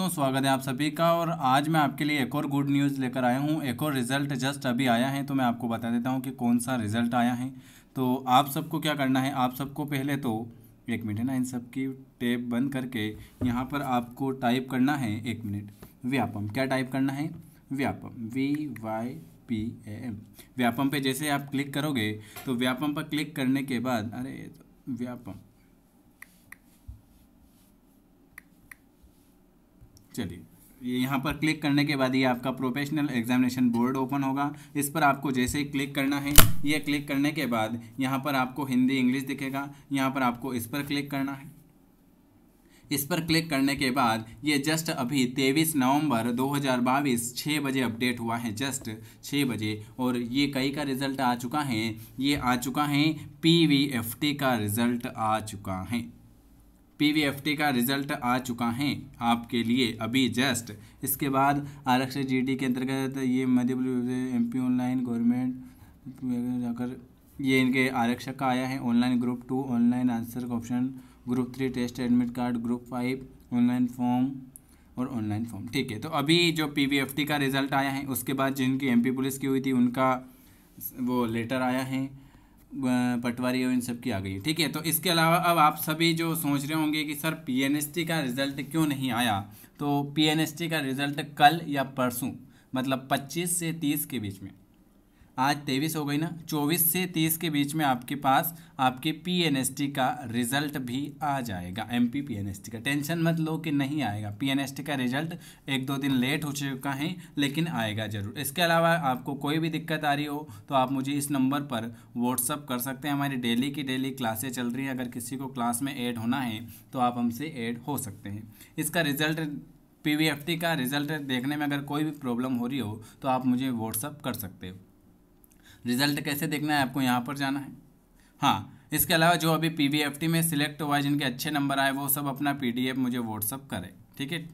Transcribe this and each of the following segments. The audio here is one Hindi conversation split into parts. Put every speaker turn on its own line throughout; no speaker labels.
दोस्तों, स्वागत है आप सभी का, और आज मैं आपके लिए एक और गुड न्यूज़ लेकर आया हूँ। एक और रिज़ल्ट जस्ट अभी आया है तो मैं आपको बता देता हूँ कि कौन सा रिज़ल्ट आया है। तो आप सबको क्या करना है, आप सबको पहले तो एक मिनट है ना इन सब की टेप बंद करके यहाँ पर आपको टाइप करना है, एक मिनट। व्यापम, क्या टाइप करना है? Vyapam V Y P A M Vyapam पे जैसे आप क्लिक करोगे तो व्यापम पर क्लिक करने के बाद, अरे तो व्यापम। चलिए ये यहाँ पर क्लिक करने के बाद ये आपका प्रोफेशनल एग्जामिनेशन बोर्ड ओपन होगा। इस पर आपको जैसे ही क्लिक करना है, ये क्लिक करने के बाद यहाँ पर आपको हिंदी इंग्लिश दिखेगा। यहाँ पर आपको इस पर क्लिक करना है। इस पर क्लिक करने के बाद ये जस्ट अभी तेईस नवंबर 2022 छः बजे अपडेट हुआ है जस्ट छः बजे। और ये कई का रिज़ल्ट आ चुका है। ये आ चुका है पीवीएफटी का रिज़ल्ट आ चुका है। पीवीएफटी का रिज़ल्ट आ चुका है आपके लिए। अभी जस्ट इसके बाद आरक्षण जीडी के अंतर्गत ये Madhya Pradesh M online government जाकर ये इनके आरक्षक का आया है। Online group two online answer का option group three test admit card group five online form और ऑनलाइन फॉर्म ठीक है तो अभी जो PVFT का रिज़ल्ट आया है, उसके बाद जिनकी एमपी पुलिस की हुई थी, उनका वो लेटर आया है। पटवारी और इन सब की आ गई ठीक है तो इसके अलावा अब आप सभी जो सोच रहे होंगे कि सर पीएनएसटी का रिज़ल्ट क्यों नहीं आया तो पीएनएसटी का रिज़ल्ट कल या परसों मतलब 25 से 30 के बीच में। आज तेईस हो गई ना, चौबीस से तीस के बीच में आपके पास आपके पीएनएसटी का रिज़ल्ट भी आ जाएगा एमपी पीएनएसटी का। टेंशन मत लो कि नहीं आएगा। पीएनएसटी का रिज़ल्ट एक दो दिन लेट हो चुका है, लेकिन आएगा ज़रूर। इसके अलावा आपको कोई भी दिक्कत आ रही हो तो आप मुझे इस नंबर पर व्हाट्सअप कर सकते हैं। हमारी डेली की डेली क्लासें चल रही हैं। अगर किसी को क्लास में ऐड होना है तो आप हमसे ऐड हो सकते हैं। इसका रिज़ल्ट पीवीएफटी का रिज़ल्ट देखने में अगर कोई भी प्रॉब्लम हो रही हो तो आप मुझे व्हाट्सअप कर सकते हो। रिज़ल्ट कैसे देखना है आपको यहाँ पर जाना है? हाँ इसके अलावा जो अभी पीवीएफटी में सिलेक्ट हुआ है, जिनके अच्छे नंबर आए, वो सब अपना पीडीएफ मुझे व्हाट्सअप करें, ठीक है?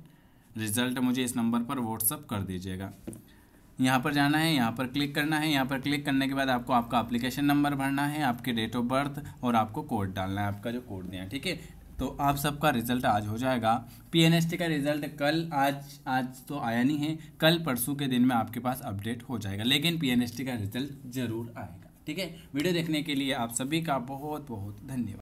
रिज़ल्ट मुझे इस नंबर पर व्हाट्सअप कर दीजिएगा। यहाँ पर जाना है, यहाँ पर क्लिक करना है, यहाँ पर क्लिक करने के बाद आपको आपका एप्लीकेशन नंबर भरना है, आपके डेट ऑफ़ बर्थ और आपको कोड डालना है, आपका जो कोड दिया ठीक है? तो आप सबका रिज़ल्ट आज हो जाएगा। पीएनएसटी का रिज़ल्ट कल, आज आज तो आया नहीं है। कल परसों के दिन में आपके पास अपडेट हो जाएगा, लेकिन पीएनएसटी का रिज़ल्ट ज़रूर आएगा। ठीक है? वीडियो देखने के लिए आप सभी का बहुत बहुत धन्यवाद।